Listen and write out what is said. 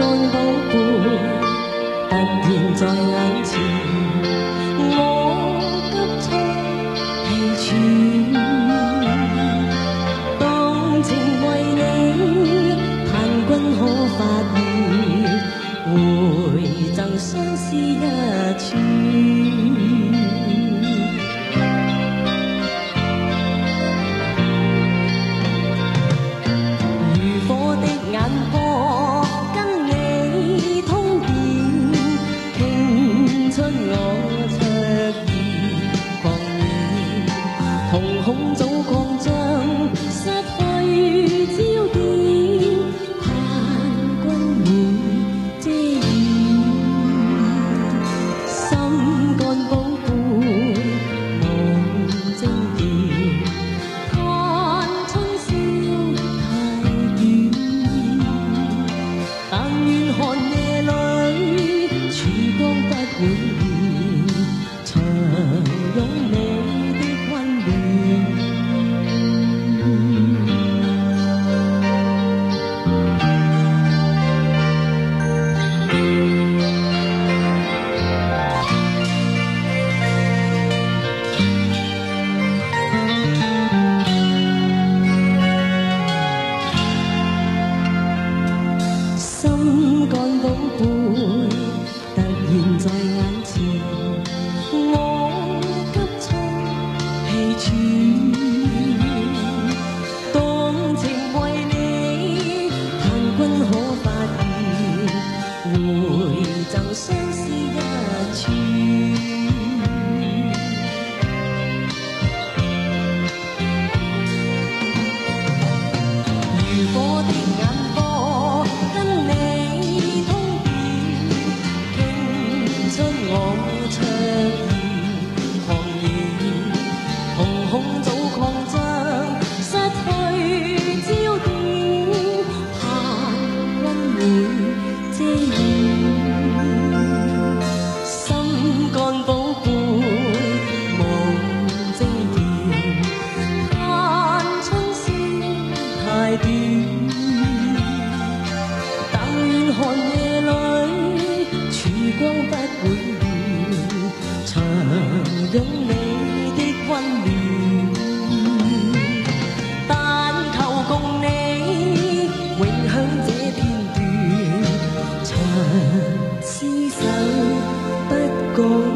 宝贝突然在眼前，我急促气喘。当情为你，盼君可发现，回赠相思一串。分我去不会拥你的温暖但求共你永享这片段长厮守不觉